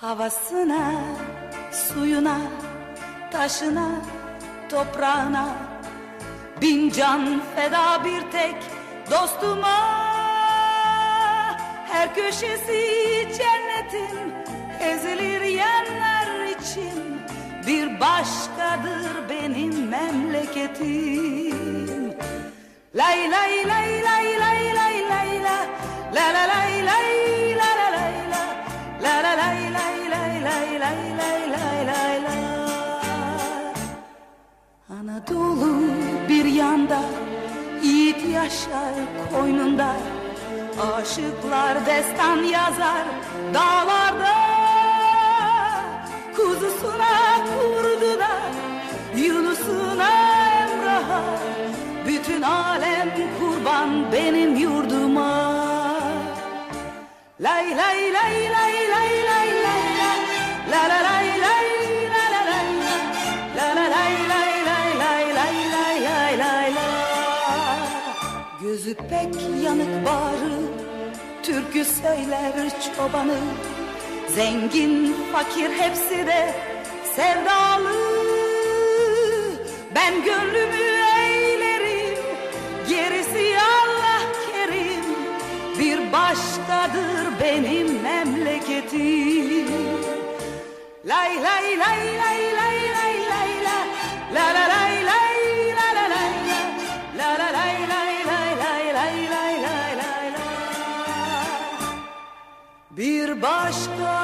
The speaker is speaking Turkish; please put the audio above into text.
Havasına, suyuna, taşına, toprağına. Bin can feda bir tek dostuma. Her köşesi cennetin ezilir yerler için. Bir başkadır benim memleketim. Lay lay lay lay lay lay lay la La Anadolu bir yanda Yiğit yaşar koynunda. Aşıklar destan yazar dağlarda. Kuzusuna kurdu da Yunus'una Emrah'a. Bütün alem kurban benim yurduma. Lay lay lay lay lay Gözü pek yanık bağrı Türkü söyler çobanı. Zengin fakir hepsi de sevdalı. Ben gönlümü eylerim Gerisi Allah kerim. Bir başkadır benim memleketim. Lay lay lay lay bir başka